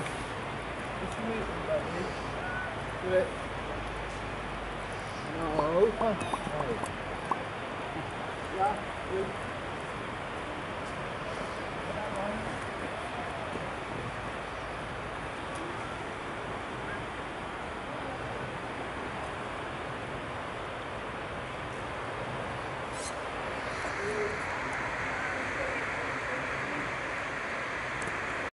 Yeah. Do it. No. Yeah.